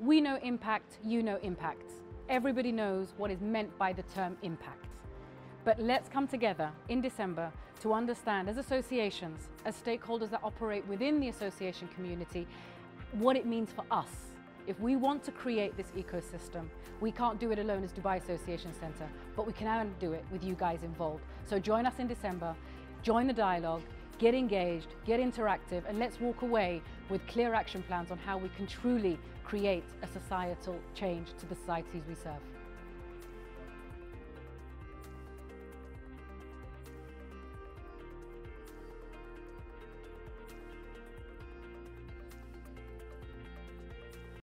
We know impact, you know impact. Everybody knows what is meant by the term impact. But let's come together in December to understand as associations, as stakeholders that operate within the association community, what it means for us. If we want to create this ecosystem, we can't do it alone as Dubai Association Centre, but we can do it with you guys involved. So join us in December, join the dialogue, get engaged, get interactive, and let's walk away with clear action plans on how we can truly create a societal change to the societies we serve.